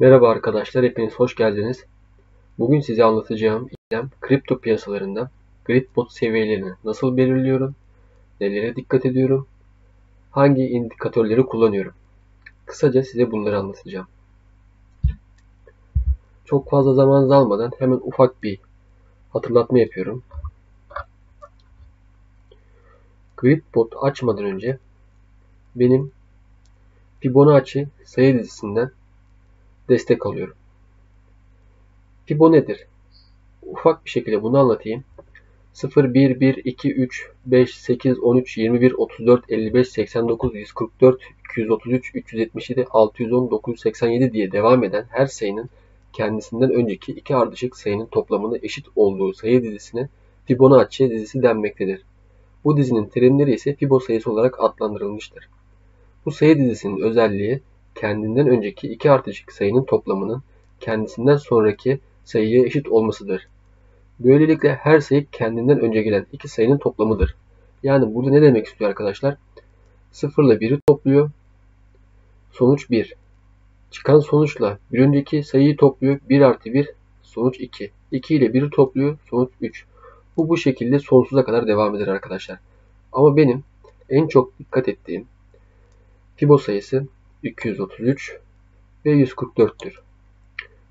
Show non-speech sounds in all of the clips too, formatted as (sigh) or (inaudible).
Merhaba arkadaşlar, hepiniz hoş geldiniz. Bugün size anlatacağım işlem kripto piyasalarında Gridbot seviyelerini nasıl belirliyorum, nelere dikkat ediyorum, hangi indikatörleri kullanıyorum. Kısaca size bunları anlatacağım. Çok fazla zaman almadan hemen ufak bir hatırlatma yapıyorum. Gridbot açmadan önce benim Fibonacci sayı dizisinden destek alıyorum. Fibo nedir? Ufak bir şekilde bunu anlatayım. 0, 1, 1, 2, 3, 5, 8, 13, 21, 34, 55, 89, 144, 233, 377, 610, 987 diye devam eden her sayının kendisinden önceki iki ardışık sayının toplamına eşit olduğu sayı dizisine Fibonacci dizisi denmektedir. Bu dizinin terimleri ise Fibo sayısı olarak adlandırılmıştır. Bu sayı dizisinin özelliği kendinden önceki iki ardışık sayının toplamının kendisinden sonraki sayıya eşit olmasıdır. Böylelikle her sayı kendinden önce gelen iki sayının toplamıdır. Yani burada ne demek istiyor arkadaşlar? 0 ile 1'i topluyor. Sonuç 1. Çıkan sonuçla bir önceki sayıyı topluyor. 1 artı 1 sonuç 2. 2 ile 1'i topluyor. Sonuç 3. Bu bu şekilde sonsuza kadar devam eder arkadaşlar. Ama benim en çok dikkat ettiğim Fibo sayısı 233 ve 144'tür.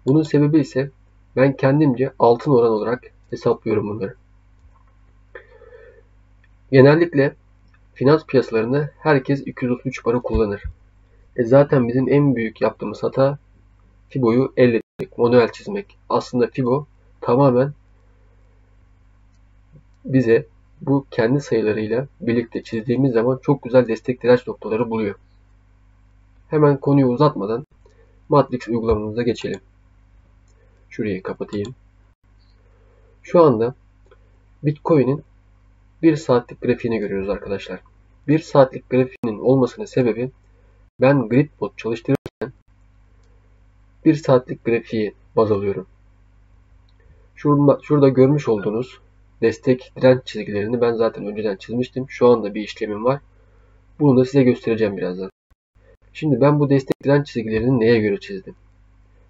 Bunun sebebi ise ben kendimce altın oran olarak hesaplıyorum bunları. Genellikle finans piyasalarında herkes 233 para kullanır. E zaten bizim en büyük yaptığımız hata Fibo'yu elle çizmek, manuel çizmek. Aslında Fibo tamamen bize bu kendi sayılarıyla birlikte çizdiğimiz zaman çok güzel destek direnç noktaları buluyor. Hemen konuyu uzatmadan Matrix uygulamamıza geçelim. Şurayı kapatayım. Şu anda Bitcoin'in 1 saatlik grafiğini görüyoruz arkadaşlar. 1 saatlik grafiğinin olmasının sebebi ben Gridbot çalıştırırken 1 saatlik grafiği baz alıyorum. Şurada, şurada görmüş olduğunuz destek direnç çizgilerini ben zaten önceden çizmiştim. Şu anda bir işlemim var. Bunu da size göstereceğim birazdan. Şimdi ben bu destek direnç çizgilerini neye göre çizdim?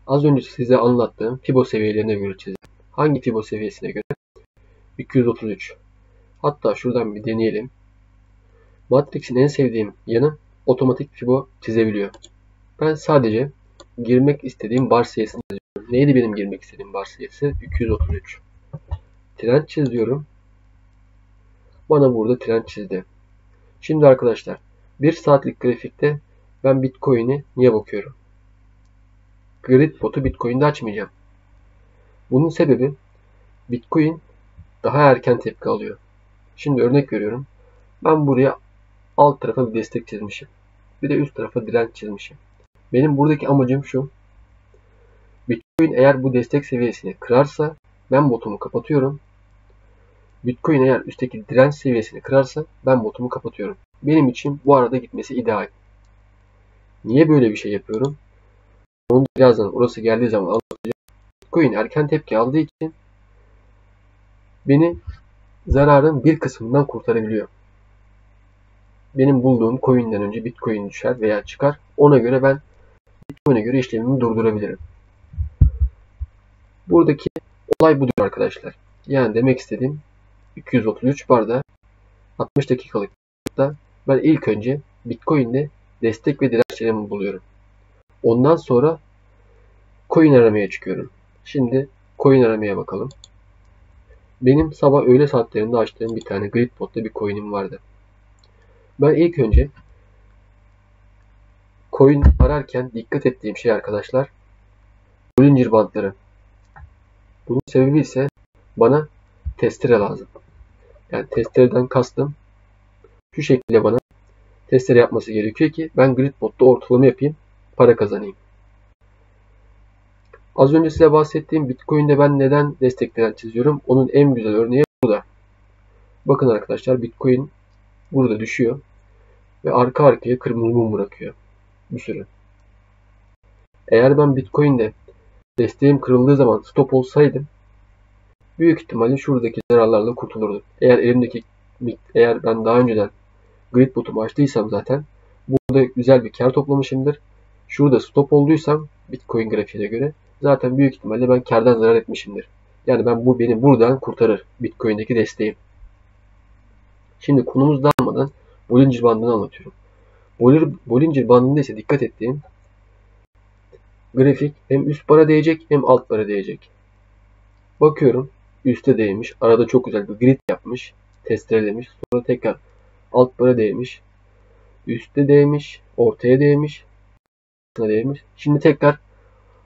Az önce size anlattığım Fibo seviyelerine göre çizdim. Hangi Fibo seviyesine göre? 233. Hatta şuradan bir deneyelim. Matrix'in en sevdiğim yanı otomatik Fibo çizebiliyor. Ben sadece girmek istediğim bar sayısını yazıyorum. Neydi benim girmek istediğim bar sayısı? 233. Trend çiz diyorum. Bana burada trend çizdi. Şimdi arkadaşlar 1 saatlik grafikte ben Bitcoin'i niye bakıyorum? Grid botu Bitcoin'de açmayacağım. Bunun sebebi Bitcoin daha erken tepki alıyor. Şimdi örnek veriyorum. Ben buraya alt tarafa bir destek çizmişim. Bir de üst tarafa direnç çizmişim. Benim buradaki amacım şu. Bitcoin eğer bu destek seviyesini kırarsa ben botumu kapatıyorum. Bitcoin eğer üstteki direnç seviyesini kırarsa ben botumu kapatıyorum. Benim için bu arada gitmesi ideal. Niye böyle bir şey yapıyorum? Onu birazdan orası geldiği zaman anlatacağım. Bitcoin erken tepki aldığı için beni zararın bir kısmından kurtarabiliyor. Benim bulduğum coin'den önce Bitcoin düşer veya çıkar. Ona göre ben Bitcoin'e göre işlemimi durdurabilirim. Buradaki olay budur arkadaşlar. Yani demek istediğim 233 barda 60 dakikalık da ben ilk önce Bitcoin'de destek ve dirençlerimi buluyorum. Ondan sonra coin aramaya çıkıyorum. Şimdi coin aramaya bakalım. Benim sabah öğle saatlerinde açtığım bir tane Gridbot'ta bir coin'im vardı. Ben ilk önce coin ararken dikkat ettiğim şey arkadaşlar Bollinger bandları. Bunun sebebi ise bana testere lazım. Yani testereden kastım şu şekilde bana testere yapması gerekiyor ki ben Gridbot'ta ortalama yapayım, para kazanayım. Az önce size bahsettiğim Bitcoin'de ben neden desteklenen çiziyorum? Onun en güzel örneği burada. Bakın arkadaşlar Bitcoin burada düşüyor ve arka arkaya kırmızı mum bırakıyor. Bir sürü. Eğer ben Bitcoin'de desteğim kırıldığı zaman stop olsaydım büyük ihtimalle şuradaki zararlarla kurtulurdum. Eğer elimdeki eğer ben daha önceden Grid botumu açtıysam zaten burada güzel bir kar toplamışımdır. Şurada stop olduysam Bitcoin grafiğine göre zaten büyük ihtimalle ben kardan zarar etmişimdir. Yani ben bu beni buradan kurtarır Bitcoin'deki desteğim. Şimdi konumuz dağılmadan Bollinger bandını anlatıyorum. Bollinger bandında ise dikkat ettiğim grafik hem üst para değecek hem alt para değecek. Bakıyorum üste değmiş. Arada çok güzel bir grid yapmış. Testrelemiş. Sonra tekrar alt para değmiş. Üste değmiş. Ortaya değmiş. Değmiş. Şimdi tekrar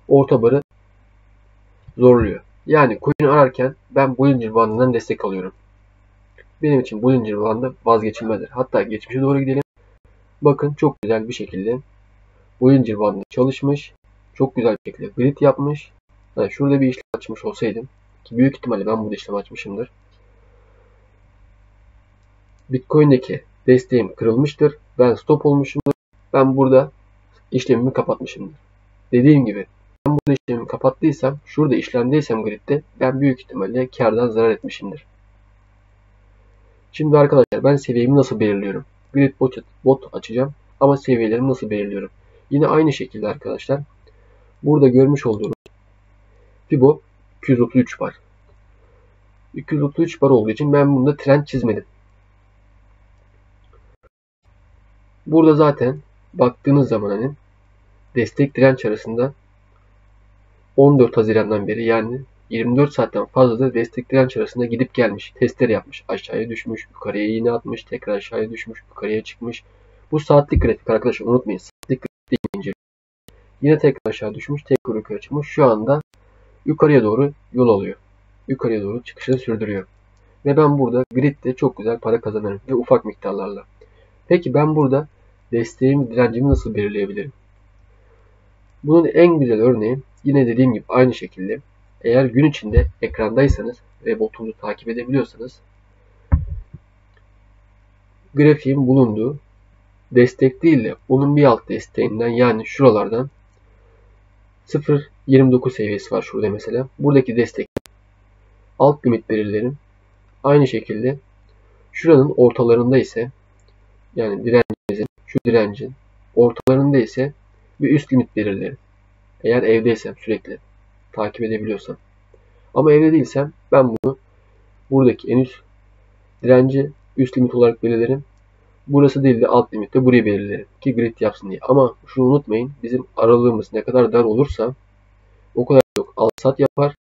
orta barı zorluyor. Yani coin ararken ben Bollinger bandından destek alıyorum. Benim için Bollinger bandı vazgeçilmezdir. Hatta geçmişe doğru gidelim. Bakın çok güzel bir şekilde Bollinger bandı çalışmış. Çok güzel bir şekilde grid yapmış. Yani şurada bir işlem açmış olsaydım ki büyük ihtimalle ben bu işlem açmışımdır. Bitcoin'deki desteğim kırılmıştır. Ben stop olmuşumdur. Ben burada işlemimi kapatmışımdır. Dediğim gibi ben burada işlemimi kapattıysam, şurada işlemdeysem gridde ben büyük ihtimalle kardan zarar etmişimdir. Şimdi arkadaşlar ben seviyemi nasıl belirliyorum? Grid bot, bot açacağım ama seviyelerimi nasıl belirliyorum? Yine aynı şekilde arkadaşlar burada görmüş olduğunuz Fibo 233 var. 233 bar olduğu için ben bunda trend çizmedim. Burada zaten baktığınız zaman hani destek direnç arasında 14 Haziran'dan beri yani 24 saatten fazladır destek direnç arasında gidip gelmiş. Testler yapmış. Aşağıya düşmüş, yukarıya iğne atmış, tekrar aşağıya düşmüş, yukarıya çıkmış. Bu saatlik grafik arkadaşlar unutmayın. Saatlik grafik deyince yine tekrar aşağı düşmüş, tekrar yukarı çıkmış. Şu anda yukarıya doğru yol alıyor. Yukarıya doğru çıkışını sürdürüyor. Ve ben burada gridde çok güzel para kazanırım ve ufak miktarlarla. Peki ben burada desteğimi, direncimi nasıl belirleyebilirim? Bunun en güzel örneği yine dediğim gibi aynı şekilde eğer gün içinde ekrandaysanız ve botunuzu takip edebiliyorsanız grafiğin bulunduğu destek değil de onun bir alt desteğinden yani şuralardan 0.29 seviyesi var şurada mesela. Buradaki destek alt limit belirlerim. Aynı şekilde şuranın ortalarında ise yani direncimizin şu direncin ortalarında ise bir üst limit belirlerim. Eğer evdeysem sürekli takip edebiliyorsam. Ama evde değilsem ben bunu buradaki en üst direnci üst limit olarak belirlerim. Burası değil de alt limitte burayı belirlerim ki grid yapsın diye. Ama şunu unutmayın bizim aralığımız ne kadar dar olursa o kadar çok al sat yapar.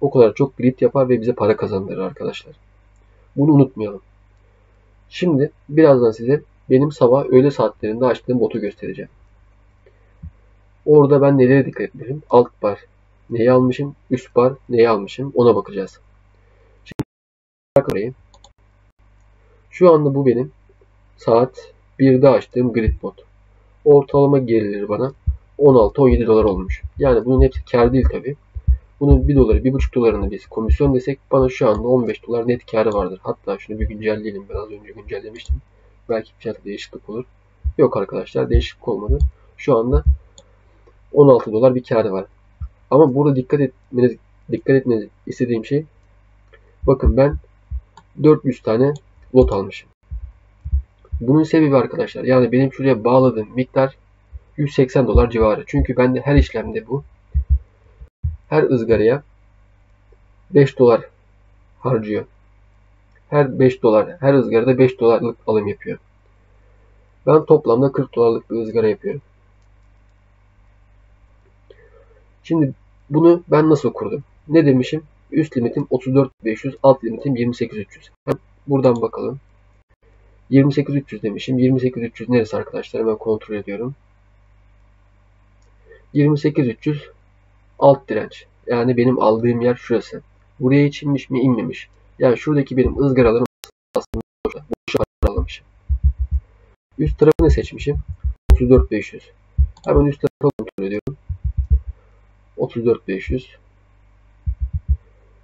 O kadar çok grid yapar ve bize para kazandırır arkadaşlar. Bunu unutmayalım. Şimdi birazdan size benim sabah öğle saatlerinde açtığım botu göstereceğim. Orada ben nelere dikkat etmişim? Alt bar neyi almışım? Üst bar neyi almışım? Ona bakacağız. Şimdi Şu anda bu benim saat 1'de açtığım grid bot. Ortalama gelirleri bana 16-17 dolar olmuş. Yani bunun hepsi kar değil tabi. Bunun 1 doları 1,5 dolarını biz komisyon desek bana şu anda 15 dolar net karı vardır. Hatta şunu bir güncelleyelim. Ben az önce güncellemiştim. Belki fiyatı değişiklik olur. Yok arkadaşlar değişiklik olmadı. Şu anda 16 dolar bir karı var. Ama burada dikkat etmeniz, dikkat etmeniz istediğim şey bakın ben 400 tane lot almışım. Bunun sebebi arkadaşlar yani benim şuraya bağladığım miktar 180 dolar civarı. Çünkü bende her işlemde bu her ızgaraya 5 dolar harcıyor. Her 5 dolar, her ızgarada 5 dolarlık alım yapıyor. Ben toplamda 40 dolarlık bir ızgara yapıyorum. Şimdi bunu ben nasıl kurdum? Ne demişim? Üst limitim 34.500, alt limitim 28.300. Buradan bakalım. 28.300 demişim. 28.300 neresi arkadaşlar? Hemen kontrol ediyorum. 28.300 alt direnç. Yani benim aldığım yer şurası. Buraya hiç mi inmemiş. Yani şuradaki benim ızgaralarım aslında boşa. Boşa almışım. Üst tarafını seçmişim. 34.500. Hemen üst tarafı kontrol ediyorum. 34.500.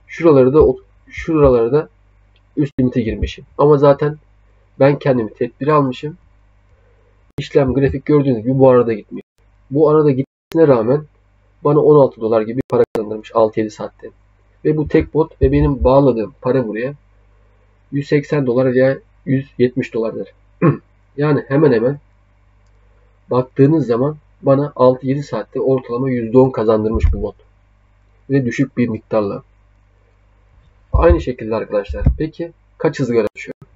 Şuraları da şuraları da üst limite girmişim. Ama zaten ben kendimi tedbir almışım. İşlem grafik gördüğünüz gibi bu arada gitmiş. Bu arada gitmesine rağmen bana 16 dolar gibi para kazandırmış 6-7 saatte. Ve bu tek bot ve benim bağladığım para buraya 180 dolar veya 170 dolardır. (clears throat) yani hemen hemen baktığınız zaman bana 6-7 saatte ortalama %10 kazandırmış bu bot. Ve düşük bir miktarla. Aynı şekilde arkadaşlar. Peki kaç ızgara açıyorum?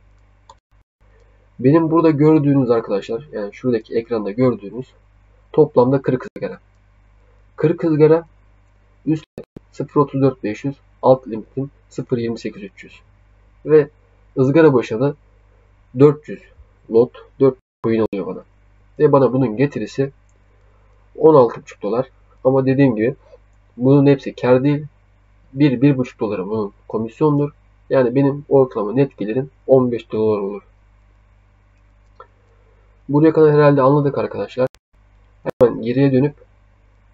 Benim burada gördüğünüz arkadaşlar yani şuradaki ekranda gördüğünüz toplamda 40 ızgara. 40 ızgara üst 0.34.500 alt limitim 0.28.300 ve ızgara başına 400 lot 4 coin oluyor bana. Ve bana bunun getirisi 16,5 dolar. Ama dediğim gibi bunun hepsi kar değil. 1-1,5 dolara bunun komisyondur. Yani benim ortalama net gelirim 15 dolar olur. Buraya kadar herhalde anladık arkadaşlar. Hemen geriye dönüp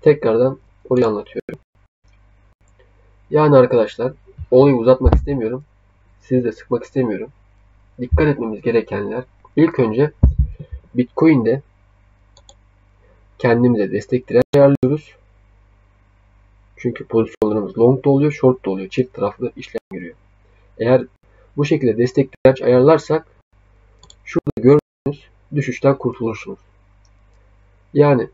tekrardan orayı anlatıyorum. Yani arkadaşlar olayı uzatmak istemiyorum. Sizi de sıkmak istemiyorum. Dikkat etmemiz gerekenler ilk önce Bitcoin'de kendimize destek direnç ayarlıyoruz. Çünkü pozisyonlarımız long da oluyor, short da oluyor. Çift taraflı işlem görüyor. Eğer bu şekilde destek direnç ayarlarsak şurada gördüğünüz düşüşten kurtulursunuz. Yani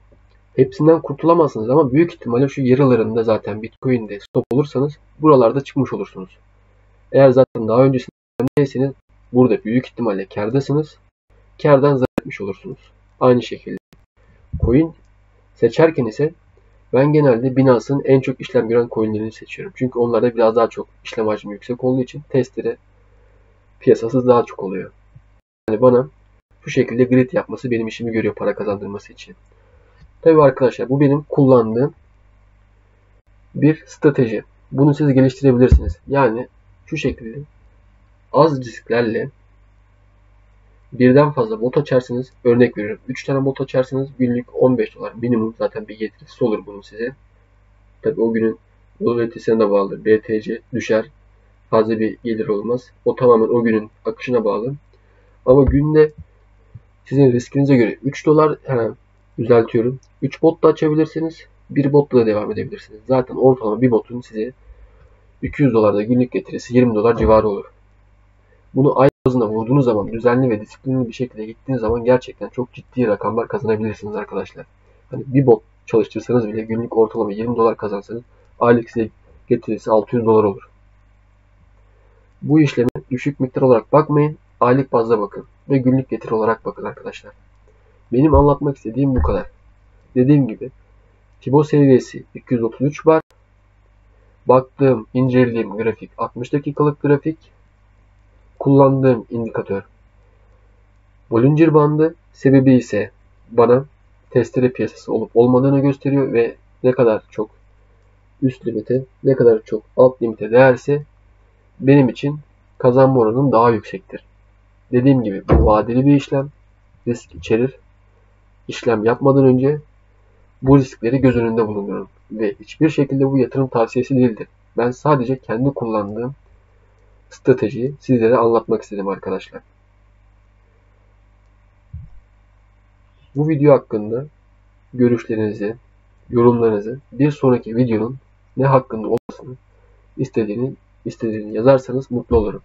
hepsinden kurtulamazsınız ama büyük ihtimalle şu yarılarında zaten Bitcoin'de stop olursanız buralarda çıkmış olursunuz. Eğer zaten daha öncesinde burada büyük ihtimalle kardasınız. Kardan zarar etmiş olursunuz. Aynı şekilde coin seçerken ise ben genelde Binance'ın en çok işlem gören coinlerini seçiyorum. Çünkü onlarda biraz daha çok işlem hacmi yüksek olduğu için testere piyasası daha çok oluyor. Yani bana bu şekilde grid yapması benim işimi görüyor para kazandırması için. Tabi arkadaşlar bu benim kullandığım bir strateji. Bunu siz geliştirebilirsiniz. Yani şu şekilde az risklerle birden fazla bot açarsınız. Örnek veriyorum. 3 tane bot açarsınız. Günlük 15 dolar minimum zaten bir getirisi olur bunun size. Tabi o günün volatilitesine de bağlıdır. BTC düşer. Fazla bir gelir olmaz. O tamamen o günün akışına bağlı. Ama günde sizin riskinize göre 3 dolar hemen düzeltiyorum. 3 bot da açabilirsiniz. Bir botla da devam edebilirsiniz. Zaten ortalama bir botun size 200 dolarda günlük getirisi 20 dolar civarı olur. Bunu ay bazında vurduğunuz zaman düzenli ve disiplinli bir şekilde gittiğiniz zaman gerçekten çok ciddi rakamlar kazanabilirsiniz arkadaşlar. Hani bir bot çalıştırsanız bile günlük ortalama 20 dolar kazansanız aylık size getirisi 600 dolar olur. Bu işlemi düşük miktar olarak bakmayın, aylık bazda bakın ve günlük getiri olarak bakın arkadaşlar. Benim anlatmak istediğim bu kadar. Dediğim gibi Fibo seviyesi 233 var. Baktığım, incelediğim grafik 60 dakikalık grafik kullandığım indikatör Bollinger bandı sebebi ise bana testere piyasası olup olmadığını gösteriyor ve ne kadar çok üst limite ne kadar çok alt limite değerse benim için kazanma oranım daha yüksektir. Dediğim gibi bu vadeli bir işlem risk içerir. İşlem yapmadan önce bu riskleri göz önünde bulundurun ve hiçbir şekilde bu yatırım tavsiyesi değildir. Ben sadece kendi kullandığım stratejiyi sizlere anlatmak istedim arkadaşlar. Bu video hakkında görüşlerinizi, yorumlarınızı bir sonraki videonun ne hakkında olmasını istediğini, istediğini yazarsanız mutlu olurum.